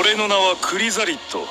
俺の名はクリザリット。